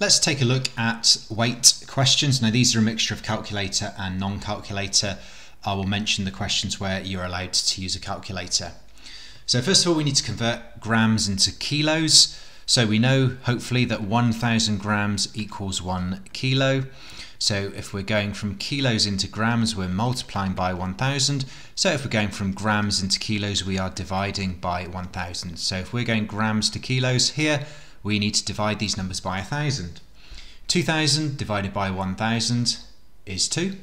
Let's take a look at weight questions. Now these are a mixture of calculator and non-calculator. I will mention the questions where you're allowed to use a calculator. So first of all we need to convert grams into kilos. So we know hopefully that 1000 grams equals 1 kilo. So if we're going from kilos into grams we're multiplying by 1000. So if we're going from grams into kilos we are dividing by 1000. So if we're going grams to kilos here we need to divide these numbers by 1,000. 2,000 divided by 1,000 is 2.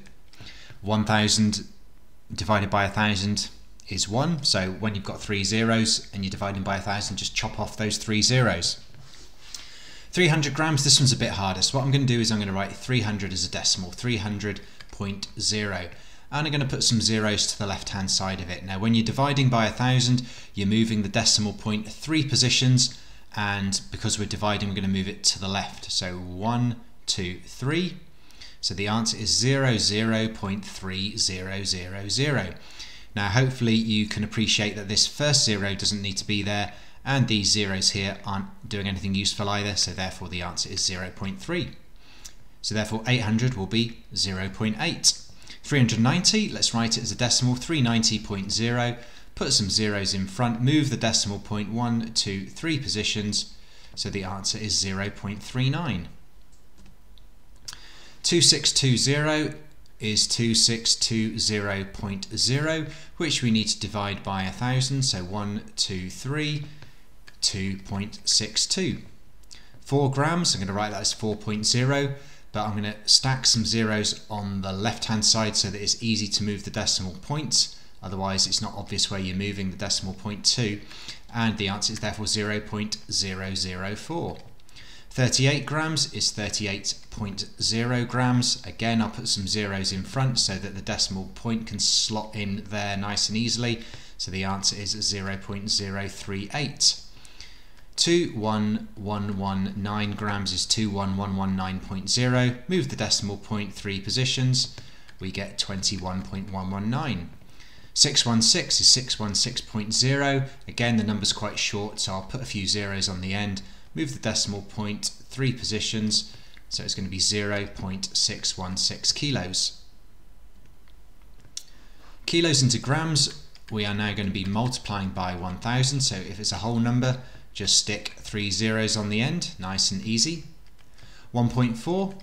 1,000 divided by 1,000 is 1. So when you've got three zeros and you're dividing by 1,000, just chop off those three zeros. 300 grams, this one's a bit harder. So what I'm going to do is I'm going to write 300 as a decimal, 300.0 and I'm going to put some zeros to the left hand side of it. Now when you're dividing by a thousand you're moving the decimal point three positions and because we're dividing we're going to move it to the left. So 1 2 3 so the answer is 0 0.3000 now hopefully you can appreciate that this first zero doesn't need to be there and these zeros here aren't doing anything useful either so therefore the answer is 0.3 so therefore 800 will be 0.8 390 let's write it as a decimal 390.0 put some zeros in front, move the decimal point one, two, three positions, so the answer is 0.39. 2620 is 2620.0, which we need to divide by 1000, so 1, 2, 3, 2.62. 4 grams, I'm going to write that as 4.0, but I'm going to stack some zeros on the left hand side so that it's easy to move the decimal points otherwise it's not obvious where you're moving the decimal point to and the answer is therefore 0.004. 38 grams is 38.0 grams. Again, I'll put some zeros in front so that the decimal point can slot in there nice and easily. So the answer is 0.038. 21119 grams is 21119.0. Move the decimal point three positions. We get 21.119. 616 is 616.0. Again, the number's quite short, so I'll put a few zeros on the end, move the decimal point three positions, so it's going to be 0.616 kilos. Kilos into grams, we are now going to be multiplying by 1000, so if it's a whole number, just stick three zeros on the end, nice and easy. 1.4,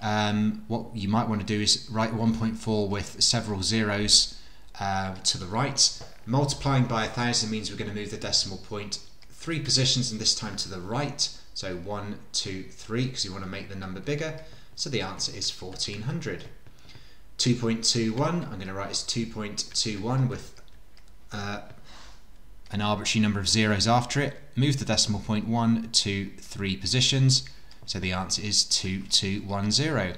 um, what you might want to do is write 1.4 with several zeros uh, to the right. Multiplying by a thousand means we're going to move the decimal point three positions and this time to the right. So one, two, three, because you want to make the number bigger. So the answer is 1400. 2.21, I'm going to write as 2.21 with uh, an arbitrary number of zeros after it. Move the decimal point one, two, three positions. So the answer is 2210.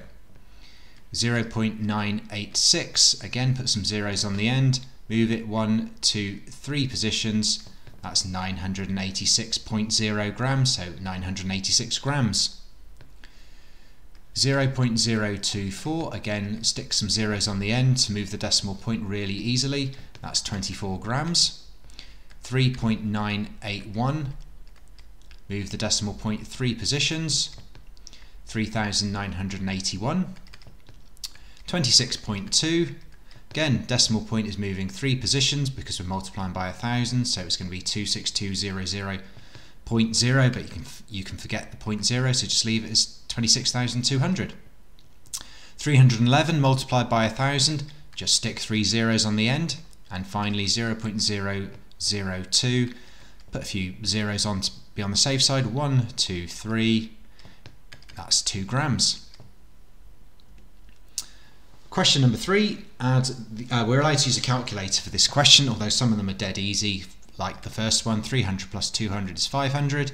0.986 again put some zeros on the end. Move it one two three positions. That's 986.0 grams so 986 grams. 0.024 again stick some zeros on the end to move the decimal point really easily. That's 24 grams. 3.981 move the decimal point three positions. 3981 26.2 again decimal point is moving three positions because we're multiplying by a thousand so it's going to be 26200.0 but you can you can forget the point zero so just leave it as 26,200 311 multiplied by a thousand just stick three zeros on the end and finally 0.002 put a few zeros on to be on the safe side one two three that's two grams Question number three, add, uh, we're allowed to use a calculator for this question, although some of them are dead easy, like the first one, 300 plus 200 is 500.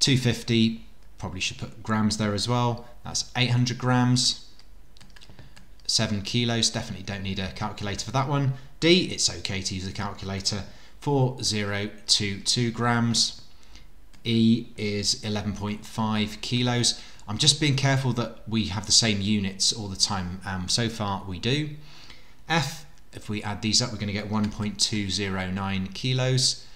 250, probably should put grams there as well, that's 800 grams. 7 kilos, definitely don't need a calculator for that one. D, it's okay to use a calculator. 4022 grams. E is 11.5 kilos. I'm just being careful that we have the same units all the time. Um, so far we do. F, if we add these up, we're going to get 1.209 kilos.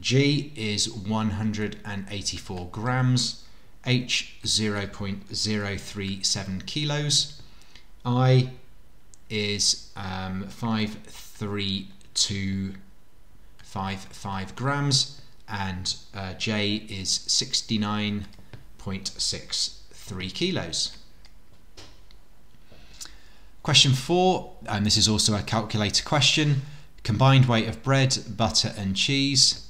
G is 184 grams. H 0.037 kilos, I is um, 53255 grams, and uh, J is 69.63 kilos. Question four, and this is also a calculator question. Combined weight of bread, butter and cheese.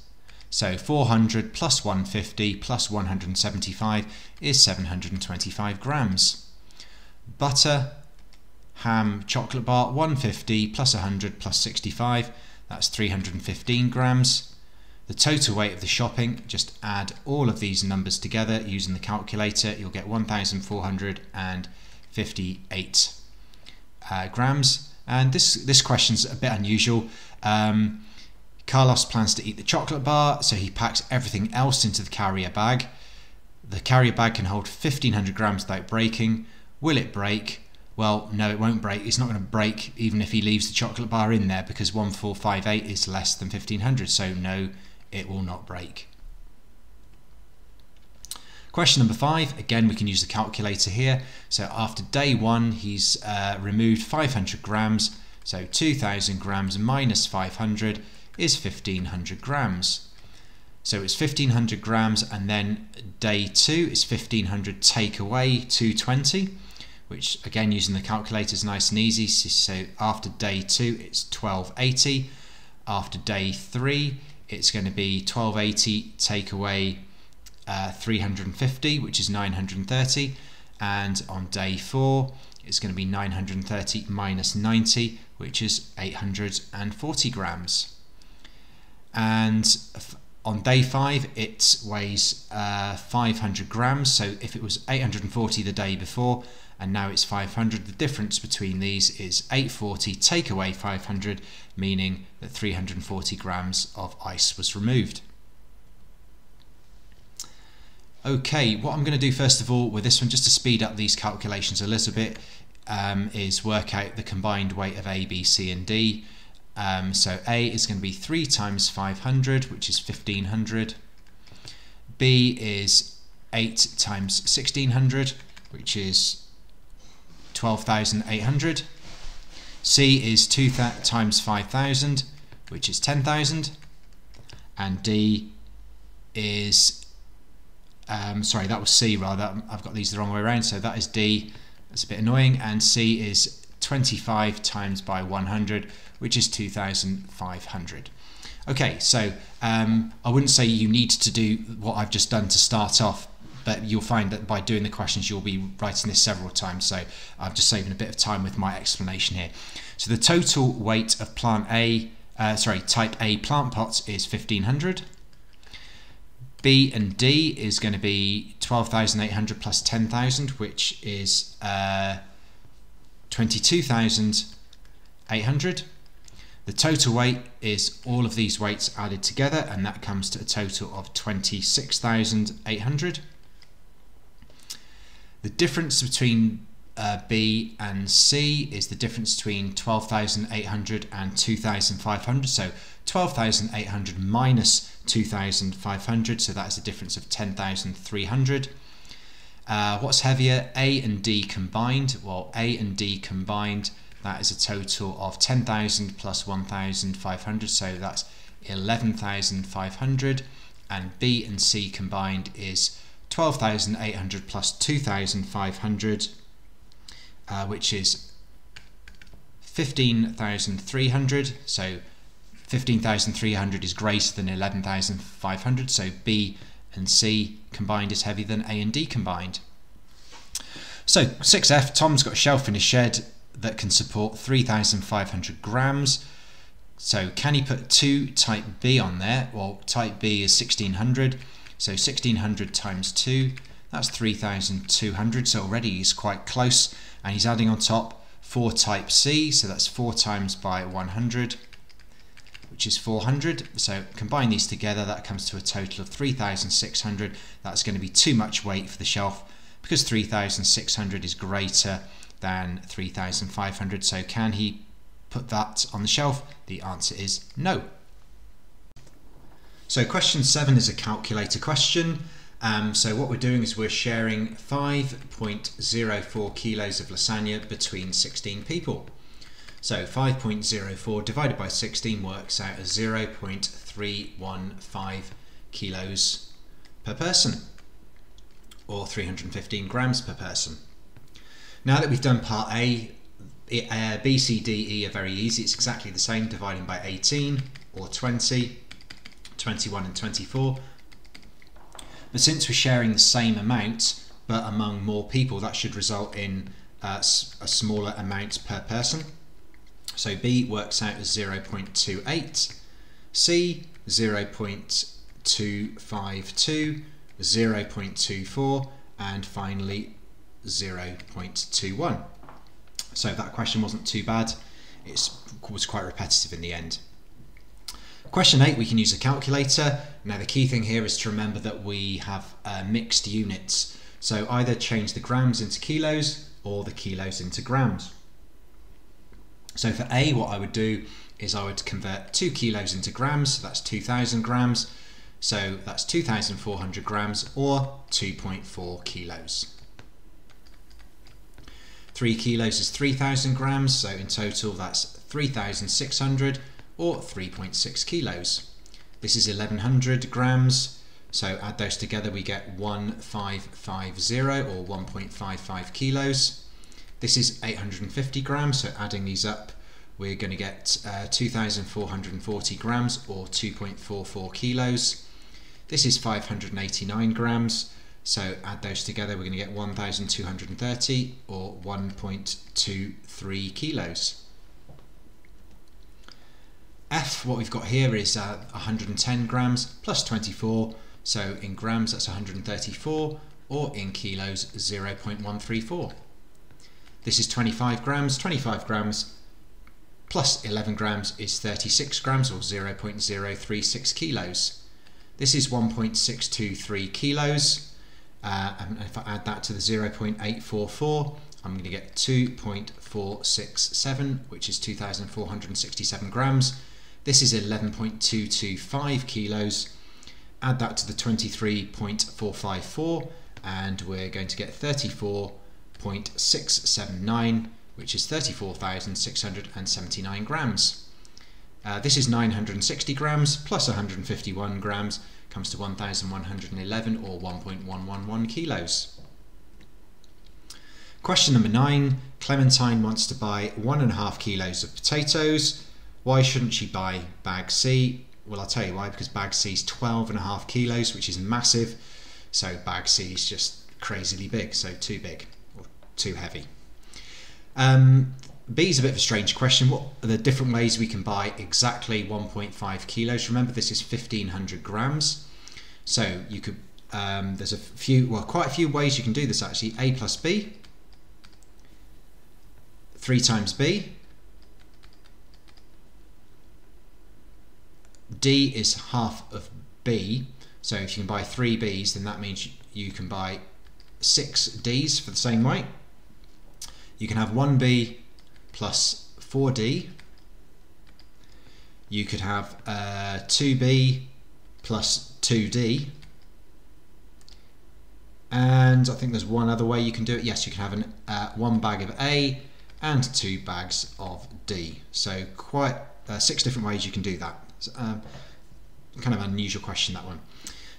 So 400 plus 150 plus 175 is 725 grams. Butter, ham, chocolate bar, 150 plus 100 plus 65, that's 315 grams. The total weight of the shopping, just add all of these numbers together using the calculator, you'll get 1,458 uh, grams. And this, this question's a bit unusual. Um, Carlos plans to eat the chocolate bar, so he packs everything else into the carrier bag. The carrier bag can hold 1500 grams without breaking. Will it break? Well, no, it won't break. It's not going to break even if he leaves the chocolate bar in there because 1458 is less than 1500, so no, it will not break. Question number five, again, we can use the calculator here. So after day one, he's uh, removed 500 grams. So 2000 grams minus 500 is 1500 grams. So it's 1500 grams and then day two is 1500 take away 220, which again using the calculator is nice and easy. So after day two it's 1280. After day three it's going to be 1280 take away uh, 350, which is 930. And on day four it's going to be 930 minus 90, which is 840 grams. And on day five, it weighs uh, 500 grams. So if it was 840 the day before, and now it's 500, the difference between these is 840 take away 500, meaning that 340 grams of ice was removed. Okay, what I'm going to do first of all with this one, just to speed up these calculations a little bit, um, is work out the combined weight of A, B, C and D. Um, so A is going to be 3 times 500, which is 1500. B is 8 times 1600, which is 12,800. C is 2 times 5,000, which is 10,000. And D is, um, sorry, that was C rather. I've got these the wrong way around. So that is D. That's a bit annoying. And C is 25 times by 100, which is 2,500. Okay, so um, I wouldn't say you need to do what I've just done to start off, but you'll find that by doing the questions, you'll be writing this several times. So I'm just saving a bit of time with my explanation here. So the total weight of plant A, uh, sorry, type A plant pots is 1500. B and D is going to be 12,800 plus 10,000, which is uh, 22,800. The total weight is all of these weights added together and that comes to a total of 26,800. The difference between uh, B and C is the difference between 12,800 and 2,500. So 12,800 minus 2,500, so that's a difference of 10,300. Uh, what's heavier, A and D combined? Well, A and D combined, that is a total of 10,000 plus 1,500, so that's 11,500. And B and C combined is 12,800 plus 2,500, uh, which is 15,300. So 15,300 is greater than 11,500. So B and C combined is heavier than A and D combined. So 6F, Tom's got a shelf in his shed that can support 3,500 grams. So can he put two type B on there? Well, type B is 1600. So 1600 times 2, that's 3200. So already he's quite close. And he's adding on top 4 type C. So that's 4 times by 100 which is 400. So combine these together, that comes to a total of 3,600. That's going to be too much weight for the shelf because 3,600 is greater than 3,500. So can he put that on the shelf? The answer is no. So question seven is a calculator question. Um, so what we're doing is we're sharing 5.04 kilos of lasagna between 16 people. So 5.04 divided by 16 works out as 0.315 kilos per person or 315 grams per person. Now that we've done part A, uh, B, C, D, E are very easy. It's exactly the same, dividing by 18 or 20, 21 and 24. But since we're sharing the same amount, but among more people, that should result in uh, a smaller amount per person. So B works out as 0.28, C 0.252, 0.24, and finally 0.21. So that question wasn't too bad. It was quite repetitive in the end. Question 8, we can use a calculator. Now the key thing here is to remember that we have uh, mixed units. So either change the grams into kilos or the kilos into grams. So for A, what I would do is I would convert 2 kilos into grams, so that's 2,000 grams. So that's 2,400 grams or 2.4 kilos. 3 kilos is 3,000 grams, so in total that's 3,600 or 3.6 kilos. This is 1100 grams, so add those together we get 1550 or 1.55 kilos. This is 850 grams, so adding these up we're going to get uh, 2,440 grams or 2.44 kilos. This is 589 grams, so add those together, we're going to get 1,230 or 1.23 kilos. F, what we've got here is uh, 110 grams plus 24, so in grams that's 134, or in kilos 0.134. This is 25 grams, 25 grams plus 11 grams is 36 grams or 0.036 kilos. This is 1.623 kilos, uh, and if I add that to the 0.844, I'm going to get 2.467, which is 2,467 grams. This is 11.225 kilos. Add that to the 23.454, and we're going to get 34.679, which is 34,679 grams. Uh, this is 960 grams plus 151 grams comes to 1,111 or 1.111 kilos. Question number nine. Clementine wants to buy one and a half kilos of potatoes. Why shouldn't she buy bag C? Well, I'll tell you why, because bag C is 12 and a half kilos, which is massive. So bag C is just crazily big, so too big or too heavy. Um, B is a bit of a strange question. What are the different ways we can buy exactly 1.5 kilos? Remember, this is 1500 grams. So you could, um, there's a few, well, quite a few ways you can do this actually. A plus B, 3 times B, D is half of B. So if you can buy three Bs, then that means you can buy six Ds for the same weight. You can have 1B plus 4D. You could have uh, 2B plus 2D. And I think there's one other way you can do it. Yes, you can have an, uh, one bag of A and two bags of D. So quite uh, six different ways you can do that. Um, kind of unusual question that one.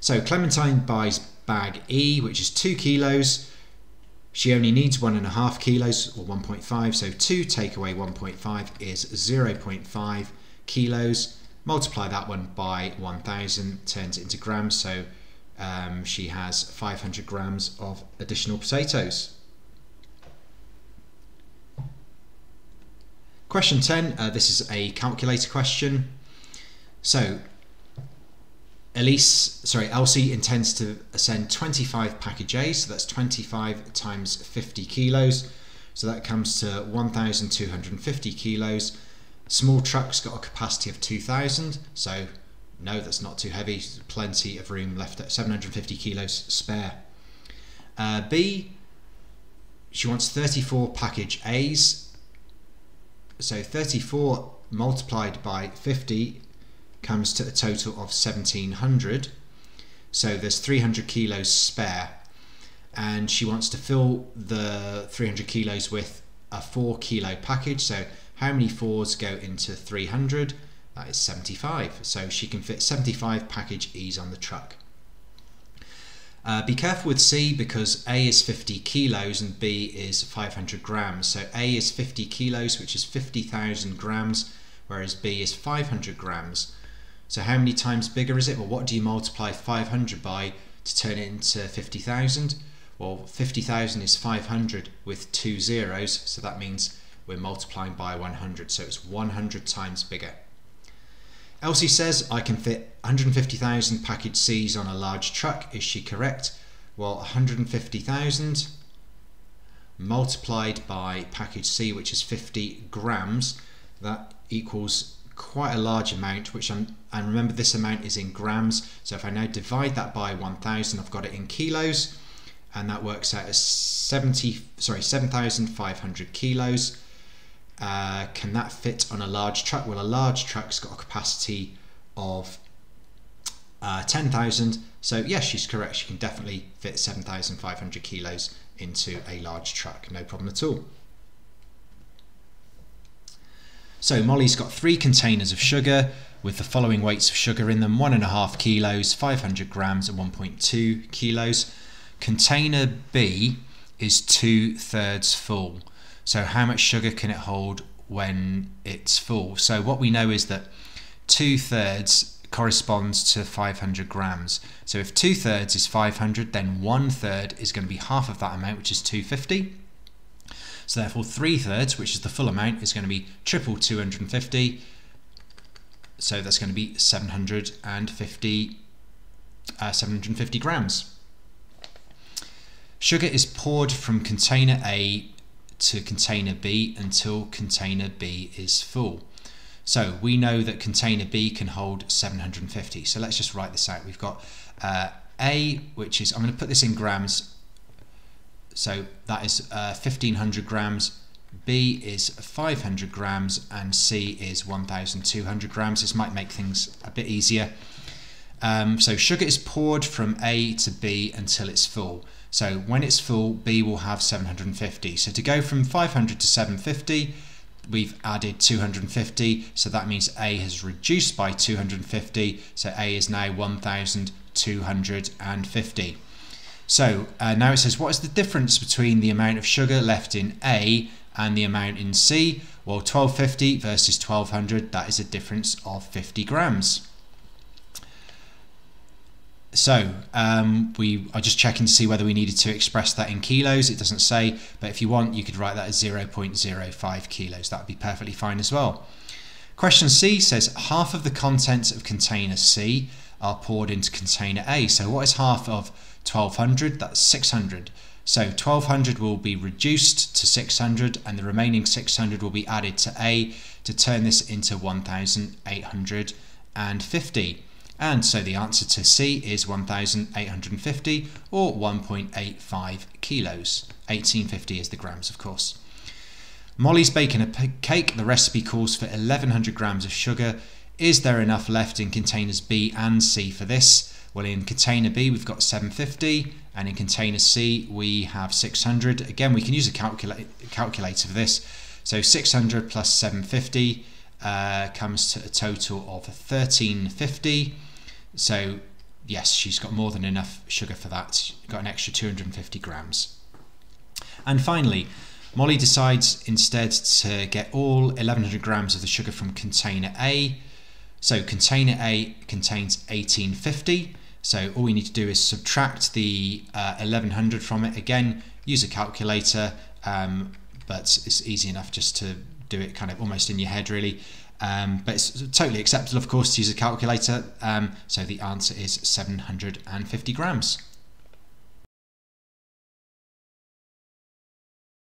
So Clementine buys bag E, which is two kilos. She only needs one and a half kilos or 1.5, so 2 take away 1.5 is 0.5 kilos. Multiply that one by 1000, turns it into grams, so um, she has 500 grams of additional potatoes. Question 10, uh, this is a calculator question. So Elise, sorry, Elsie intends to send 25 package A's, so that's 25 times 50 kilos. So that comes to 1,250 kilos. Small truck's got a capacity of 2,000, so no, that's not too heavy. Plenty of room left at 750 kilos spare. Uh, B, she wants 34 package A's. So 34 multiplied by 50 comes to a total of 1700. So there's 300 kilos spare. And she wants to fill the 300 kilos with a four kilo package. So how many fours go into 300? That is 75. So she can fit 75 package E's on the truck. Uh, be careful with C because A is 50 kilos and B is 500 grams. So A is 50 kilos, which is 50,000 grams, whereas B is 500 grams. So how many times bigger is it? Well, what do you multiply 500 by to turn it into 50,000? Well, 50,000 is 500 with two zeros, so that means we're multiplying by 100, so it's 100 times bigger. Elsie says I can fit 150,000 package C's on a large truck. Is she correct? Well, 150,000 multiplied by package C, which is 50 grams, that equals quite a large amount, which I'm, and remember this amount is in grams. So if I now divide that by 1,000, I've got it in kilos, and that works out as 70, sorry, 7,500 kilos. Uh, can that fit on a large truck? Well, a large truck's got a capacity of uh, 10,000. So yes, she's correct. She can definitely fit 7,500 kilos into a large truck. No problem at all. So Molly's got three containers of sugar with the following weights of sugar in them: one and a half kilos, 500 grams, and 1.2 kilos. Container B is two thirds full. So how much sugar can it hold when it's full? So what we know is that two thirds corresponds to 500 grams. So if two thirds is 500, then one third is going to be half of that amount, which is 250. So therefore three thirds, which is the full amount, is going to be triple 250. So that's going to be 750, uh, 750 grams. Sugar is poured from container A to container B until container B is full. So we know that container B can hold 750. So let's just write this out. We've got uh, A, which is, I'm going to put this in grams. So that is uh, 1500 grams. B is 500 grams and C is 1200 grams. This might make things a bit easier. Um, so sugar is poured from A to B until it's full. So when it's full, B will have 750. So to go from 500 to 750, we've added 250. So that means A has reduced by 250. So A is now 1,250. So uh, now it says, what is the difference between the amount of sugar left in A and the amount in C? Well, 1250 versus 1200, that is a difference of 50 grams. So um, we are just checking to see whether we needed to express that in kilos. It doesn't say, but if you want, you could write that as 0.05 kilos. That would be perfectly fine as well. Question C says half of the contents of container C are poured into container A. So what is half of 1200? That's 600. So 1200 will be reduced to 600 and the remaining 600 will be added to A to turn this into 1850. And so the answer to C is 1,850 or 1.85 kilos. 1850 is the grams, of course. Molly's baking a cake. The recipe calls for 1100 grams of sugar. Is there enough left in containers B and C for this? Well, in container B, we've got 750, and in container C, we have 600. Again, we can use a calcula calculator for this. So 600 plus 750 uh, comes to a total of 1350. So yes, she's got more than enough sugar for that. She's got an extra 250 grams. And finally, Molly decides instead to get all 1100 grams of the sugar from container A. So container A contains 1850. So all we need to do is subtract the uh, 1100 from it. Again, use a calculator, um, but it's easy enough just to do it kind of almost in your head really. Um, but it's totally acceptable, of course, to use a calculator. Um, so the answer is 750 grams.